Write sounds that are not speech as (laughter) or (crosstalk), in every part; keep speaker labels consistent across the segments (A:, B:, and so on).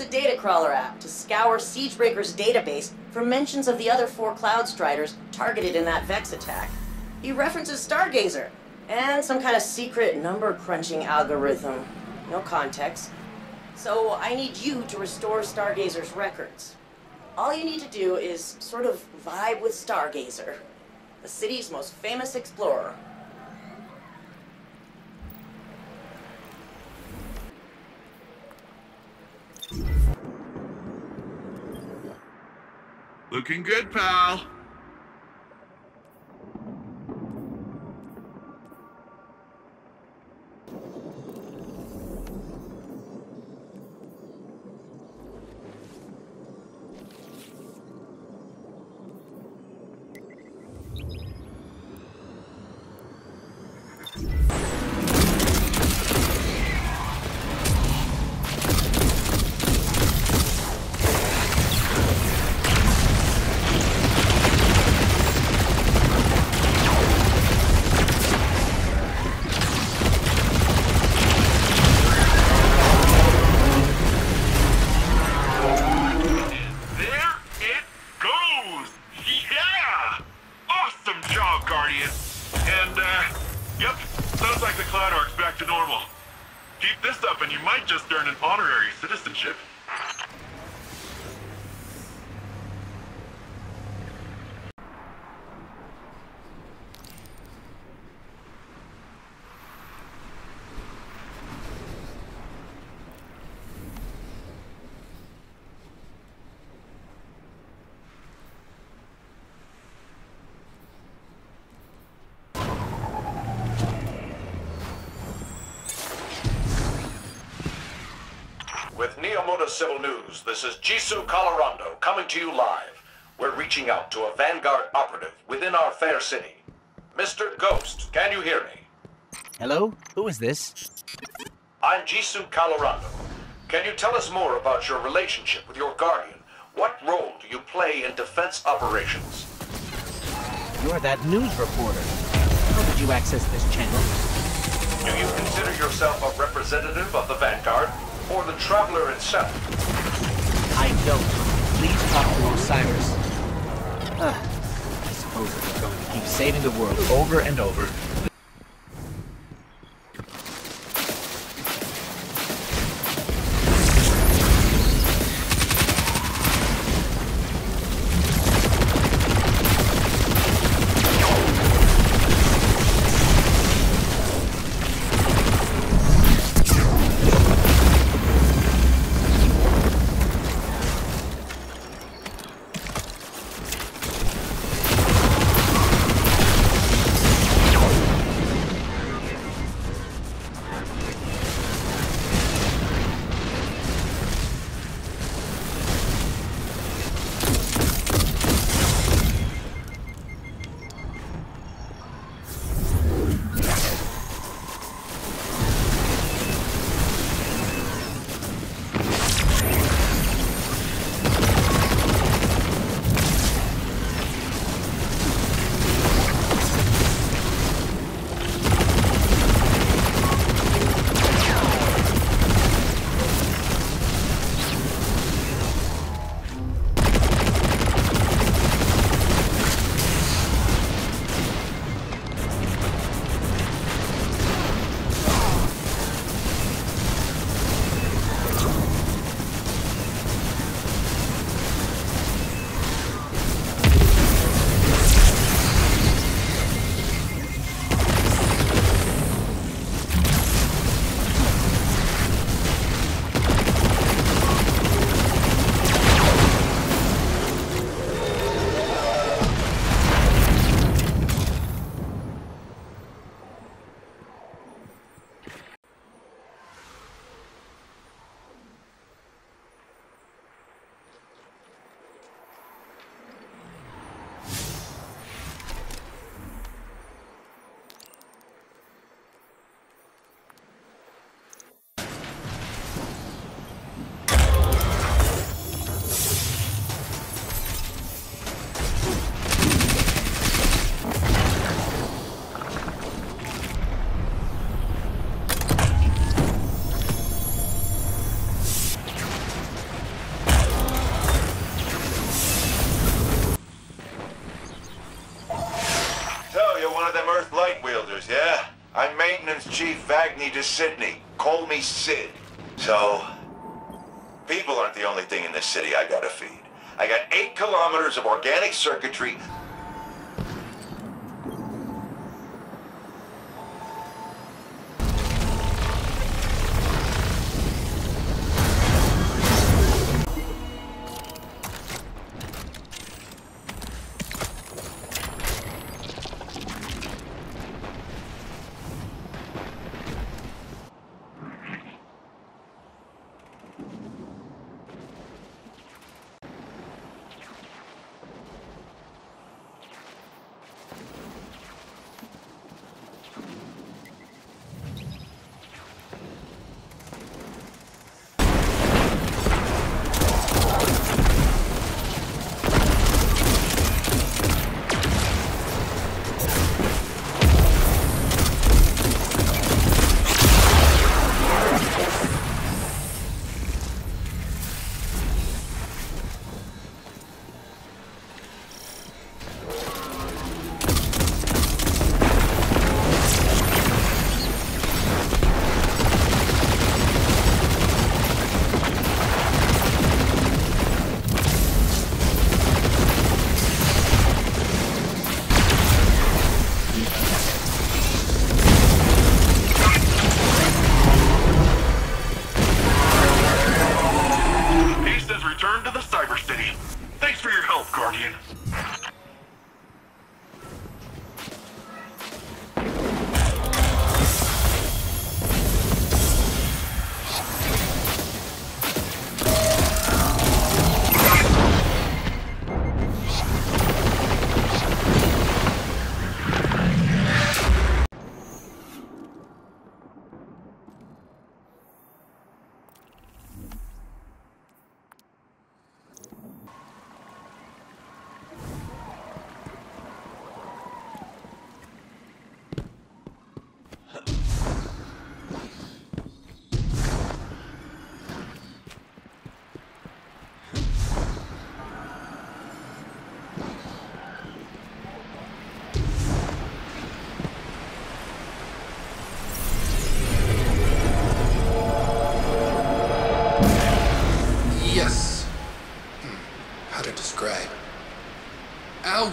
A: a data crawler app to scour Siegebreaker's database for mentions of the other four Cloud Striders targeted in that Vex attack. He references Stargazer and some kind of secret number crunching algorithm. No context. So I need you to restore Stargazer's records. All you need to do is sort of vibe with Stargazer, the city's most famous explorer.
B: Looking good, pal.
C: With Neomuna Civil News, this is Jisoo Colorado coming to you live. We're reaching out to a Vanguard operative within our fair city. Mr. Ghost, can you hear me?
D: Hello? Who is this?
C: I'm Jisoo Colorado. Can you tell us more about your relationship with your guardian? What role do you play in defense operations?
D: You're that news reporter. How did you access this channel?
C: Do you consider yourself a representative of the Vanguard or the Traveler itself?
D: I don't. Please talk to Osiris. I suppose if we're going to keep saving the world over and over,
E: Vagny to Sydney. Call me Sid. So, people aren't the only thing in this city I gotta feed. I got eight kilometers of organic circuitry Guardian.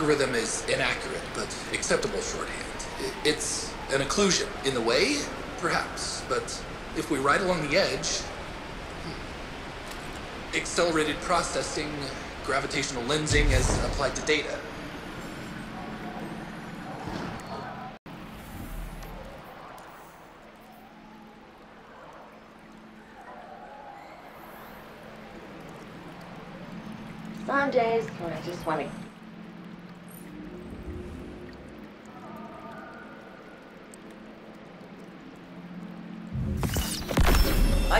F: Algorithm is inaccurate, but acceptable shorthand. It's an occlusion. In the way, perhaps, but if we ride along the edge, hmm, accelerated processing, gravitational lensing as applied to data.
A: Some days when I just want to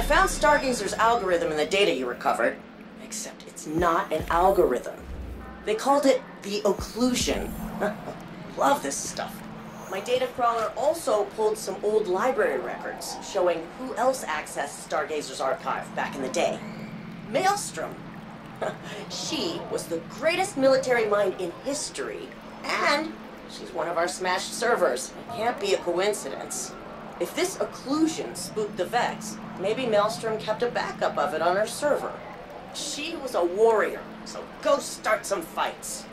A: found Stargazer's algorithm in the data you recovered, except it's not an algorithm. They called it the occlusion. (laughs) Love this stuff. My data crawler also pulled some old library records showing who else accessed Stargazer's archive back in the day. Maelstrom. (laughs) she was the greatest military mind in history, and she's one of our smashed servers. It can't be a coincidence. If this occlusion spooked the Vex, maybe Maelstrom kept a backup of it on her server. She was a warrior, so go start some fights.